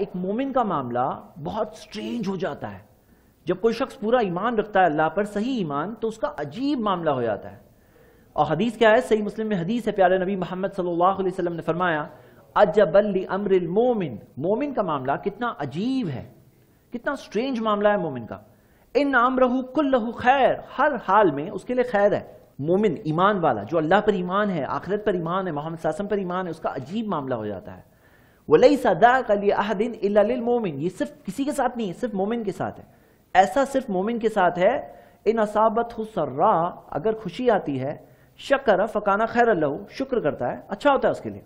एक मोमिन का मामला बहुत स्ट्रेंज हो जाता है। जब कोई शख्स पूरा ईमान रखता है अल्लाह पर, सही ईमान तो उसका अजीब मामला हो जाता है। और हदीस क्या है? सही मुस्लिम में हदीस है, प्यारे नबी मोहम्मद सल्लल्लाहु अलैहि वसल्लम ने फरमाया अजबल्ली अमरिल मोमिन। मोमिन का मामला कितना अजीब है। कितना स्ट्रेंज मामला है मोमिन का। इन अमरहू कुल्लहू खैर। हर हाल में उसके लिए खैर है। मोमिन ईमान वाला, जो अल्लाह पर ईमान है, आखिरत पर ईमान है, मोहम्मद सासम पर ईमान है, उसका अजीब मामला हो जाता है। वलई सदा अहदिन मोमिन। ये सिर्फ़ किसी के साथ नहीं है सिर्फ़ मोमिन के साथ है। ऐसा सिर्फ़ मोमिन के साथ है, इन असाबत हुसर्रा अगर खुशी आती है शकर फकाना खैर अल्लाह शुक्र करता है अच्छा होता है उसके लिए।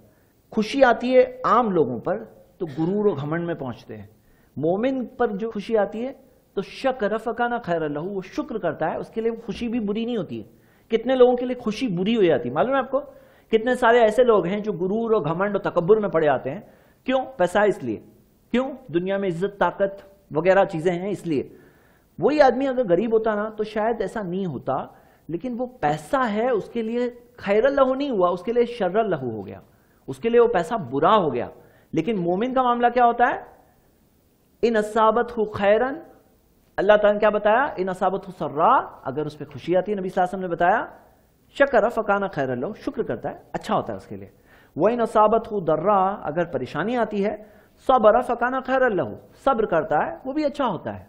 खुशी आती है आम लोगों पर तो गुरूर और घमंड में पहुँचते हैं। मोमिन पर जो खुशी आती है तो शकर फकाना खैर अल्लाह वो शुक्र करता है, उसके लिए खुशी भी बुरी नहीं होती है। कितने लोगों के लिए खुशी बुरी हो जाती है? मालूम है आपको? कितने सारे ऐसे लोग हैं जो गुरूर और घमंड और तकबर में पड़े आते हैं क्यों? पैसा इसलिए। क्यों? दुनिया में इज़्ज़त, ताकत वगैरह चीज़ें हैं इसलिए। वही आदमी अगर गरीब होता ना तो शायद ऐसा नहीं होता, लेकिन वो पैसा है, उसके लिए खैर लहू नहीं हुआ, उसके लिए शर्र लहू हो गया। उसके लिए वो पैसा बुरा हो गया। लेकिन मोमिन का मामला क्या होता है? इन असाबत हु खैरन, अल्लाह ताला ने क्या बताया? इन असाबत हो सर्रा, अगर उस पर खुशी आती है, नबी सासम ने बताया, शकर फकाना खैर शुक्र करता है अच्छा होता है उसके लिए। वह इन असाबत हो दर्रा, अगर परेशानी आती है, सबर फकाना खैर लहू। सब्र करता है, वो भी अच्छा होता है।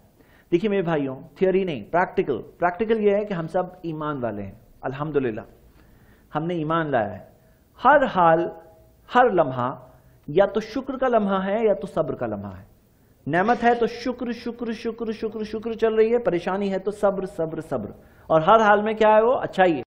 देखिए मेरे भाइयों थियोरी नहीं प्रैक्टिकल प्रैक्टिकल ये है कि हम सब ईमान वाले हैं। अल्हम्दुलिल्लाह। हमने ईमान लाया है। हर हाल, हर लम्हा, या तो शुक्र का लम्हा है, या तो सब्र का लम्हा है। नेमत है तो शुक्र शुक्र शुक्र शुक्र शुक्र चल रही है। परेशानी है तो सब्र सब्र सब्र। और हर हाल में क्या है वो? अच्छा ही है।